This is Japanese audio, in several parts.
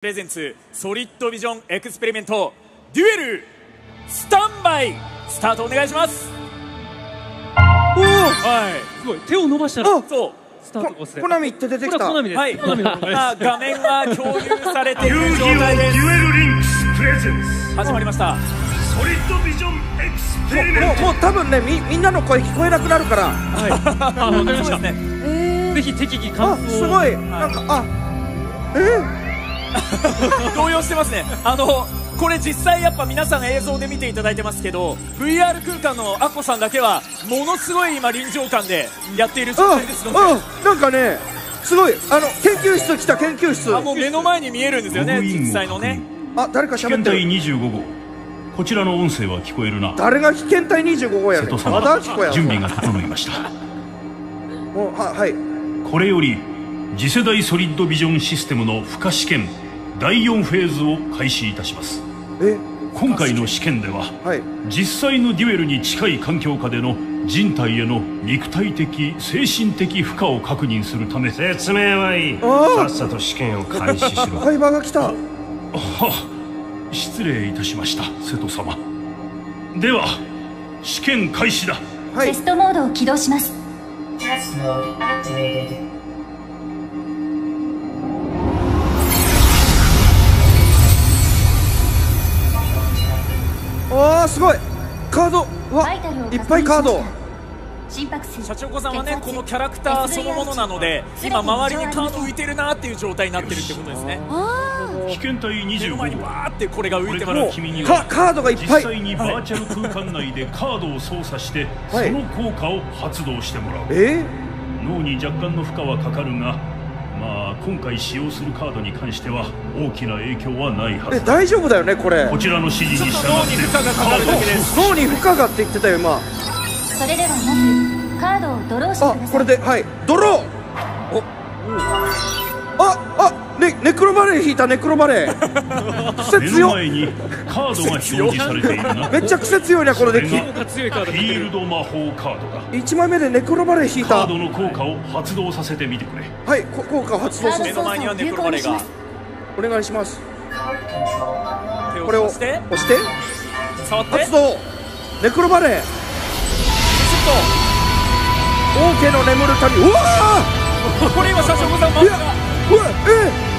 Presents Solid Vision Experiment Duel Standby スタートお願いします。おおはい。すごい手を伸ばしたらあそスタート押してコナミって出てきた。はコナミです、はい。画面は共有されている状態です。デュエルリンクス Presents 始まりました。 Soli d Vision Ex periment。もうもう多分ねみみんなの声聞こえなくなるから。はい。あわかりました。そうですね。ぜひ適宜あ感想を。すごい。なんかあえ 動揺してますね。あのこれ実際やっぱ皆さん映像で見ていただいてますけど VR 空間のアッコさんだけはものすごい今臨場感でやっている状あ態ですので。あなんかねすごいあの研究室来た研究室。あもう目の前に見えるんですよね実際のね。あ誰か危険体喋ってる。25号。こちらの音声は聞こえるな。誰が危険体25号やねん。瀬戸様まだ聞こ準備が整いました。もうははい。これより次世代ソリッドビジョンシステムの負荷試験第4フェーズを開始いたします。え？今回の試験でははい。実際のデュエルに近い環境下での人体への肉体的精神的負荷を確認するため説明はいい。あさっさと試験を開始しろ。失礼いたしました瀬戸様。では試験開始だ。はい。テストモードを起動します Activated. あーすごい。カード。うわバイタルをいっぱいカード。心拍数社長子さんはねこのキャラクターそのものなので今周りにカード浮いてるなっていう状態になってるってことですね。危険体目の前に25号わーってこれが浮いてますら君にはカカードがいっ実ぱい。際にバーチャル空間内でカードを操作して、はい。その効果を発動してもらう。え脳に若干の負荷はかかるがまあ今回使用するカードに関しては大きな影響はないはず大丈夫だよねこれ。こちらの指示に従って。ちょっと脳に負荷がかかるだけです脳に負荷がって言ってたよ今。それではまずカードをドローしてあくださいこれではい。ドロー！おああねネクロバレー引いたネクロバレー。癖目の強っ前にカードが表示されているな。めっちゃ癖強いねこのデッキ。フィールド魔法カードだ。1枚目でネクロバレー引いた。カードの効果を発動させてみてくれ。はいこ効果を発動カードする目の前にはネクロバレーが。お願いします。これを押して。発動。ネクロバレー。ちょ王家の眠る旅うわ これ今社長子さんーいや真ん中うわええ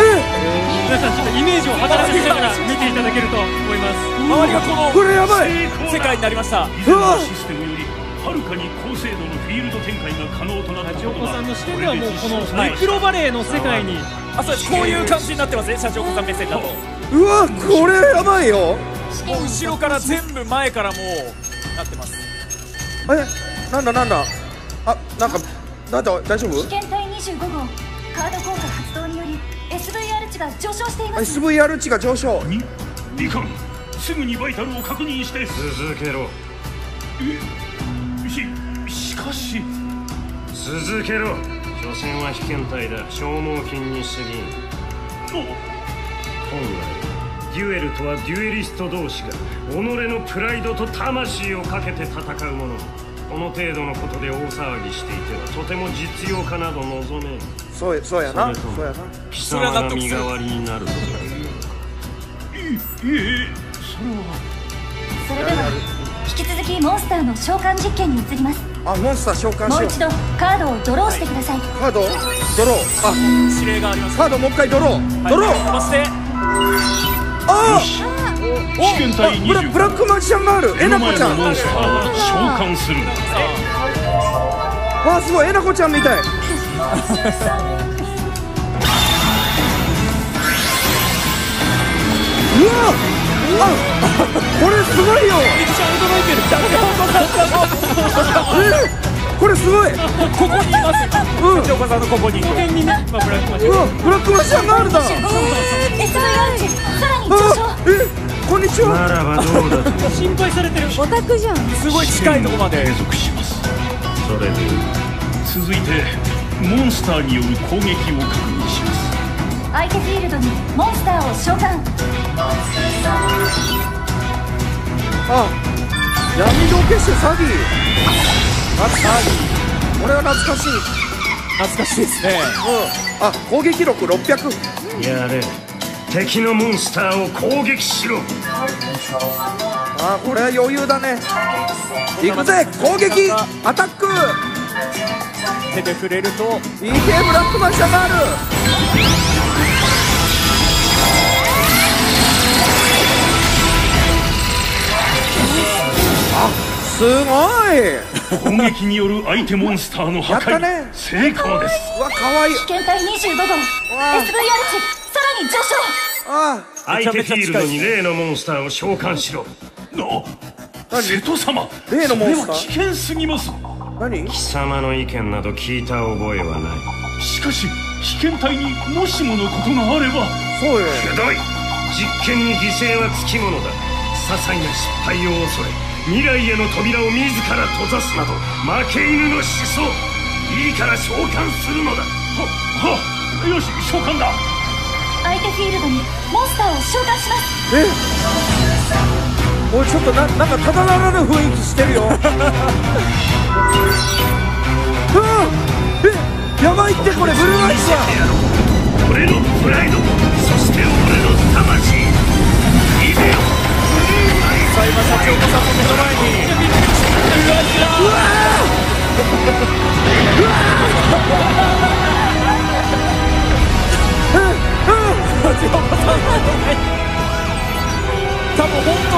皆さんちょっとイメージを働きながら見ていただけると思います。周りがこえこれやばい。の世界になりました。以前のシステムよりはるかに高精度のフィールド展開が可能となった。ジョコことがさんの視点ではもうこのはいネクロバレーの世界にあそうこういう感じになってますね社長子さん目線だともうわこれやばいよ。試験う後ろから全部前からもうなってます。えなんだなんだ。あなんかなんだ大丈夫？危険体25号カード効果発動により SVR 値が上昇しています。SVR 値が上昇。にいかんすぐにバイタルを確認して。続けろ。ししかし。続けろ。所詮は被験体だ。消耗品に過ぎん。お。本来デュエルとはデュエリスト同士が己のプライドと魂をかけて戦うものこの程度のことで大騒ぎしていてはとても実用化など望めん。そうそうやな。そうやな。貴様が身代わりになるという。のかいい。えそれはそれでは引き続きモンスターの召喚実験に移ります。あモンスター召喚しよう。もう一度カードをドローしてください。カード？ドロー。あ。指令があります。カードもう一回ドロー。ドロー。そして。あ危険体あブラブラッ25クマジシャンがあるえ目なこちゃん。モンスターを召喚するんだ。あすごいえなこちゃんみたい。うわあこれすごいよ。めっちゃ驚いてる誰がえこれすごい。ここにいます。うん。社長子さんのここに。辺にね、まあ、ブラックマジうわブラックマジシャンがあるだ。SVR 値さらに上あ昇えこんにちは。ならばどうだと。心配されてるすごい近いところまで。継続しますそれで続いてモンスターによる攻撃を確認します。相手フィールドにモンスターを召喚。あ闇の消し詐欺。懐かしいこれは懐かしい。うん懐かしいですね。あ攻撃力600やれ敵のモンスターを攻撃しろ.あこれは余裕だね。行くぜ攻撃アタック。手で触れると EK ブラックマンシャがある。あすごい攻撃による相手モンスターの破壊、ね。成功です。うわかわい。い危険体25号。SVR 値さらに上昇。あ相手フィールドに例のモンスターを召喚しろ。な瀬戸様。例のモンスター？それは危険すぎます。何？貴様の意見など聞いた覚えはない。しかし被験体にもしものことがあれば。そうよ。くどい。実験に犠牲はつきものだ。些細な失敗を恐れ未来への扉を自ら閉ざすなど負け犬の思想いいから召喚するのだ。ははよし召喚だ。相手フィールドにモンスターを召喚します。え？おいちょっとななんかただならぬ雰囲気してるよ。うわえ？やばいってこれブルーアイスは？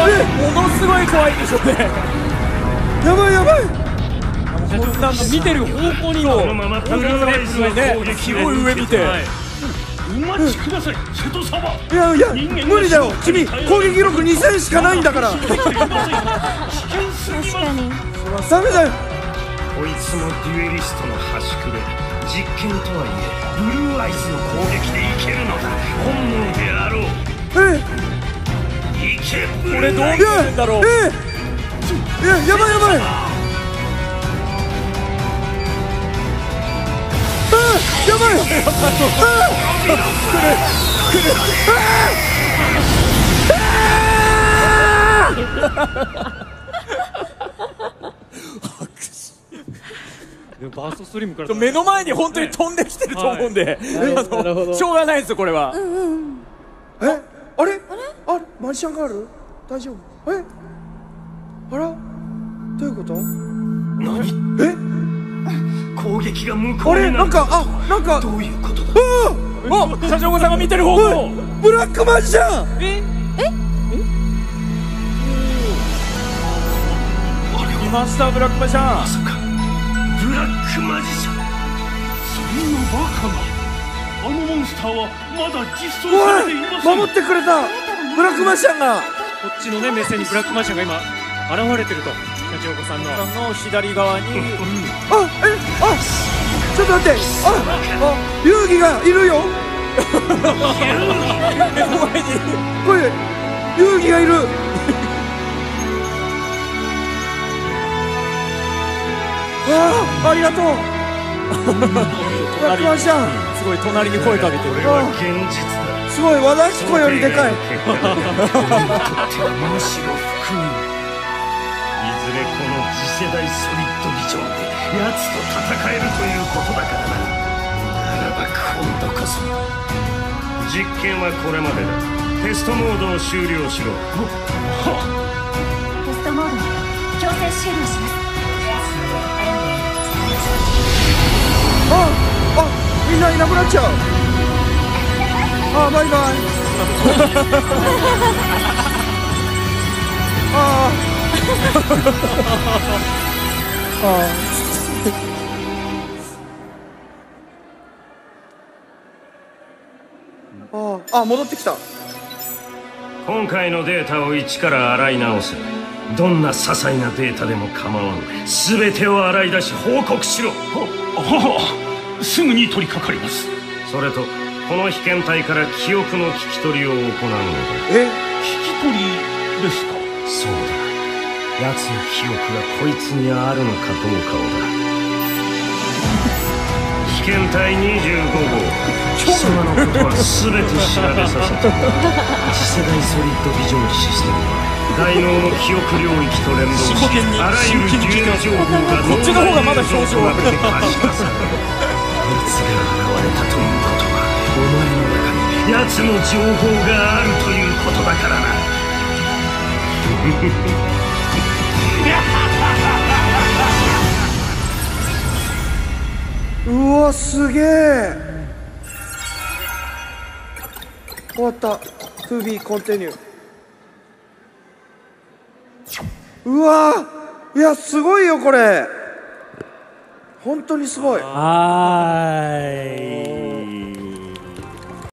ものすごい怖いんでしょうね。やばいやばい。こんな見てる方向にこのままブルーアイズの攻撃すごい上見て、お待ちください瀬戸様。いやいや無理だよ。君攻撃力2000しかないんだから。危険すぎます。ダメだよ。こいつもデュエリストの端くれ。実験とはいえブルーアイズの攻撃でいけるのだ。本能であろう。えいけブこれどう見ルーアイてるんだろうええいややばいやばいやばいバーストストリームから目の前に本当に飛んできてると思うんで、あのしょうがないですよこれは、えあれあれマジシャンガール大丈夫？え？あら？どういうこと？何？え？攻撃が無効あれになる。なんかあなんか。どういうことだ？お社長さんが見てる方向。ブラックマジシャン！いましたブラックマジシャンそうか。ブラックマジシャン。そんなバカな。あのモンスターはまだ実装おされていいません。守ってくれたブラックマジシャンが。こっちのね目線にブラックマジシャンが今現れてるとシャチホコさんの。さんの左側に。あえあちょっと待って。ああ遊戯がいるよ。目の前にこれ遊戯がいる。ああありがとう。ブラックマジシャン。すごい隣に声かけてる。これは現実だすごい和田アキ子よりでかい。結果だ俺にとってはむしろ福音いずれこの次世代ソリッドビジョンで奴と戦えるということだからな。ならば今度こそ。実験はこれまでだ。テストモードを終了しろ。テストモード強制終了します。ああみんないなくなっちゃうあバイバイ。ああああああ戻ってきた。今回のデータを一から洗い直せどんな些細なデータでも構わん。全てを洗い出し報告しろ。はあすぐに取り掛かります。それとこの被験体から記憶の聞き取りを行うのだ。え聞き取りですか？そうだ。奴の記憶がこいつにあるのかどうかをだ。被験体25号。貴様のことは全て調べさせた次世代ソリッドビジョンシステム。は大脳の記憶領域と連動しあらゆる真剣に聞いてます情報がこっちの方がまだ表情は脳内映像となって可視化されるこいつが現れたということの中に奴の情報があるということだからな。うわすげえ。終わった。To be continue うわいやすごいよこれ。本当にすごい。はーい